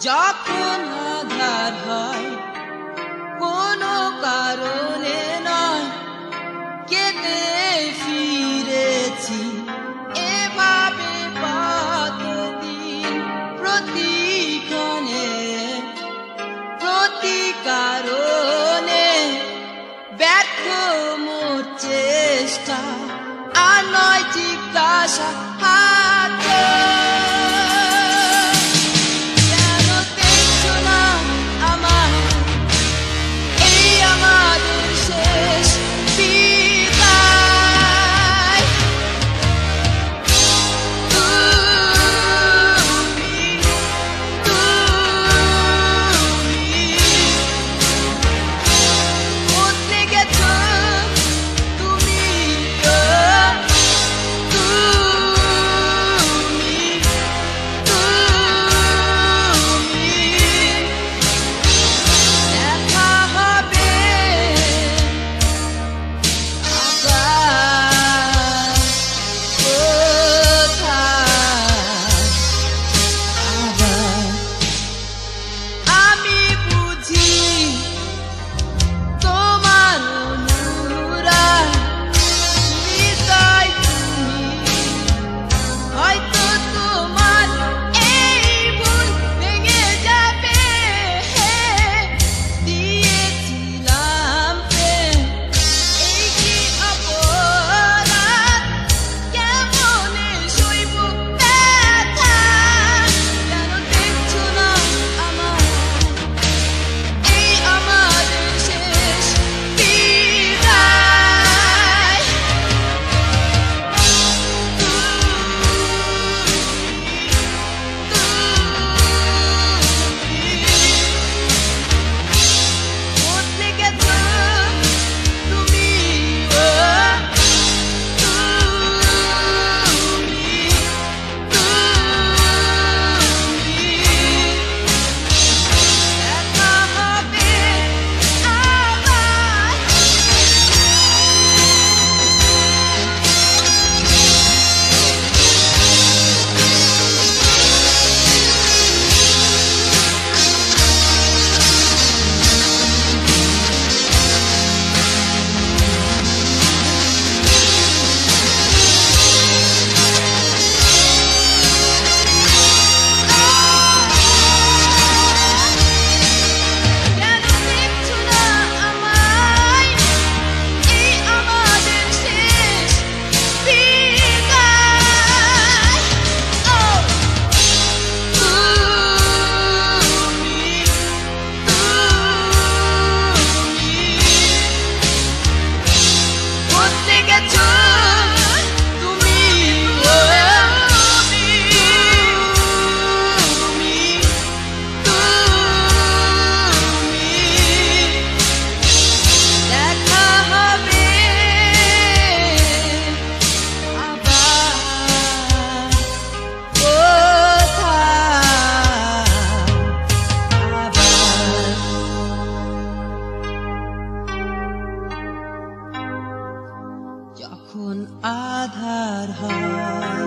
যখন আধার হয়, কোনো কারণে নয়, কেটে ফিরেছি। এভাবে দিন প্রতিক্ষণে প্রতিকারণে ব্যর্থ মোর চেষ্টা। আর নয়, জিজ্ঞাসা on had Heart.